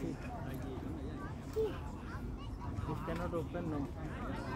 see. This cannot open, no.